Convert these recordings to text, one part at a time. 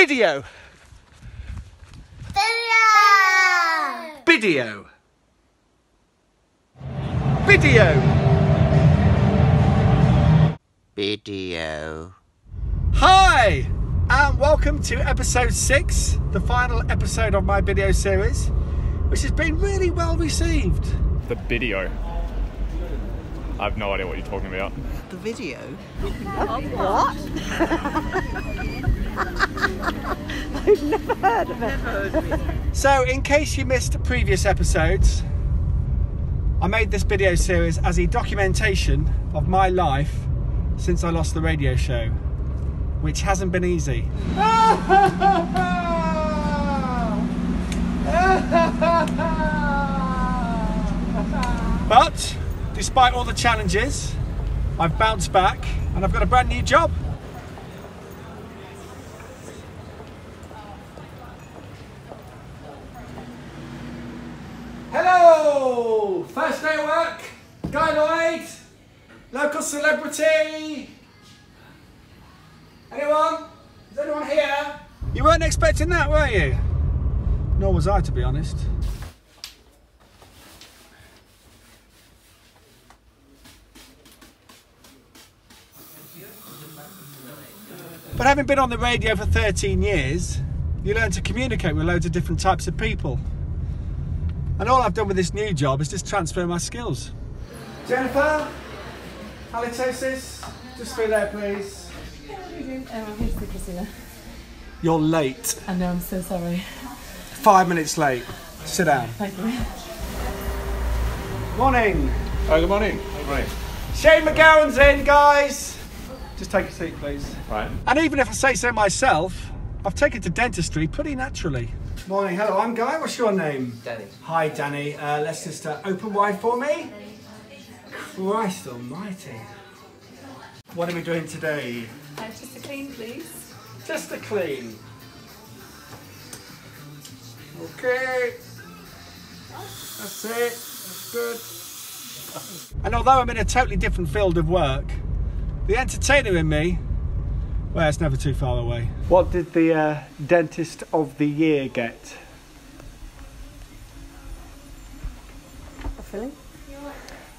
Video. Video. Video. Video. Video. Hi, and welcome to episode six, the final episode of my Bideo series, which has been really well received. The video. I have no idea what you're talking about. The video. So, in case you missed previous episodes, I made this Bideo series as a documentation of my life since I lost the radio show, which hasn't been easy. But despite all the challenges, I've bounced back and I've got a brand new job. First day at work, Guy Lloyd, local celebrity. Anyone? Is anyone here? You weren't expecting that, were you? Nor was I, to be honest. But having been on the radio for 13 years, you learn to communicate with loads of different types of people. And all I've done with this new job is just transfer my skills. Jennifer, halitosis, just through there, please. Um, here's. You're late. I know, I'm so sorry. Five minutes late. Sit down. Thank you. Morning. Oh, good morning. Good morning. Shane MacGowan's in, guys. Just take a seat, please. Right. And even if I say so myself, I've taken to dentistry pretty naturally. Morning, hello, I'm Guy. What's your name? Danny. Hi, Danny. Uh, let's just uh, open wide for me. Christ almighty. What are we doing today? Uh, just a clean, please. Just a clean. Okay. That's it. That's good. And although I'm in a totally different field of work, the entertainer in me, well, it's never too far away. What did the uh, dentist of the year get? A filling?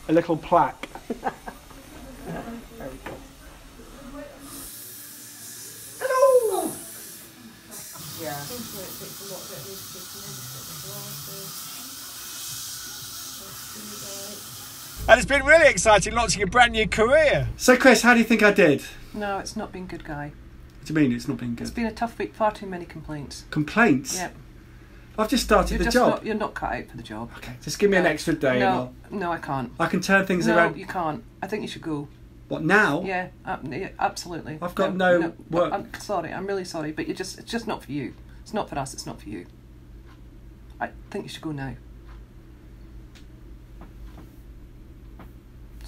A little plaque. Hello. And it's been really exciting launching a brand new career. So, Chris, how do you think I did? No, it's not been good, Guy. What do you mean it's not been good? It's been a tough week. Far too many complaints. Complaints? Yeah, I've just started you're the just job. not. You're not cut out for the job. Okay, just give me an extra day No, no, I can't. I'll, can turn things No, around. you can't. I think you should go. What, now? Yeah, uh, absolutely. I've got no work. I'm sorry. I'm really sorry, but you just. It's just not for you. It's not for us. It's not for you. I think you should go now.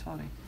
Sorry.